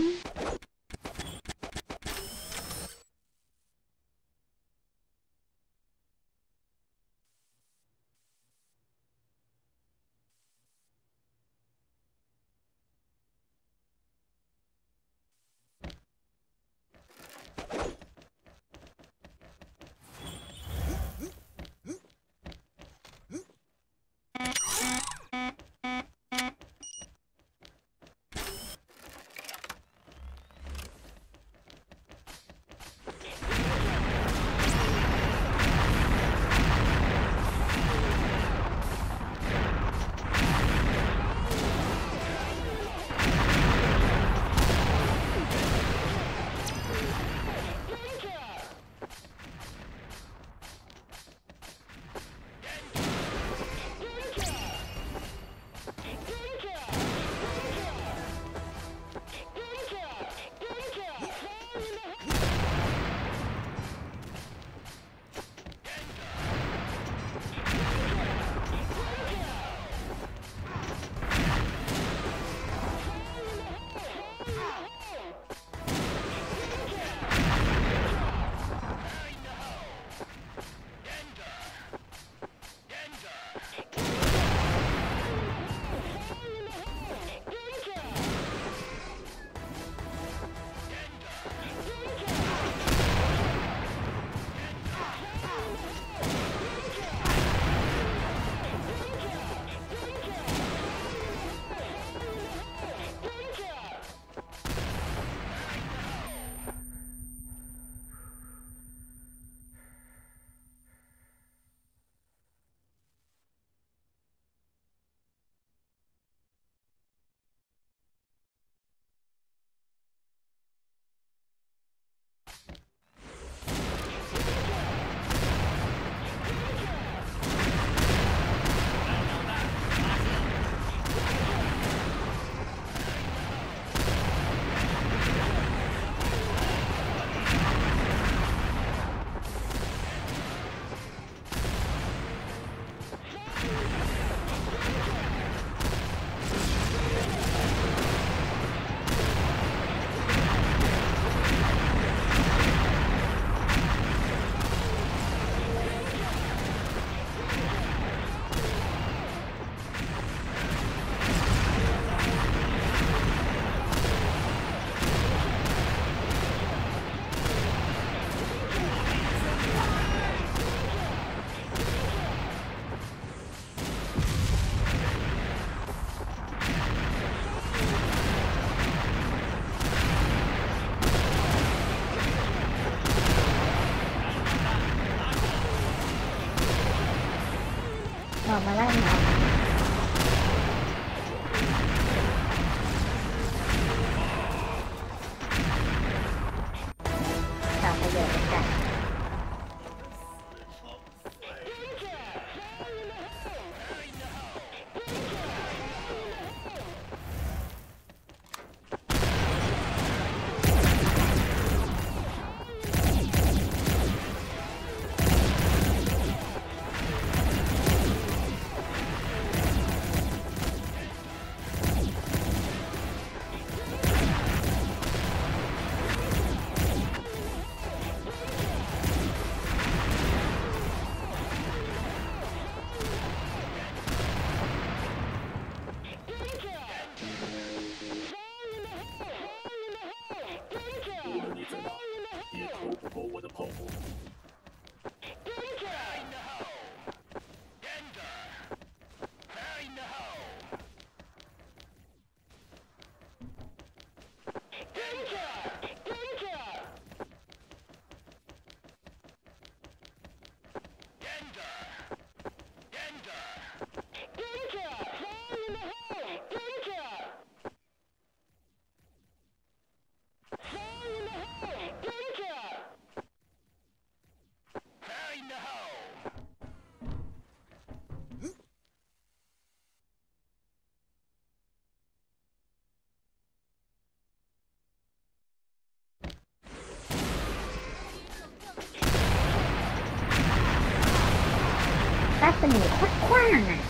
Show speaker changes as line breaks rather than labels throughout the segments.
Mm-hmm. 问你画画
快快呢。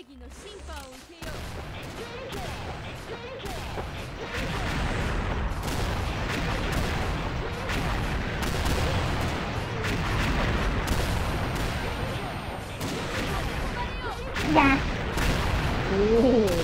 正義の審判を受けよう。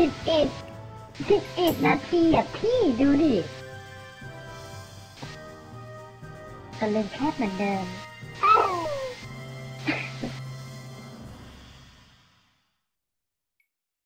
สิบเอ็ดสิบเอ็ดนาทีอะพี่ดูดิก็เล่นแคบเหมือนเดิม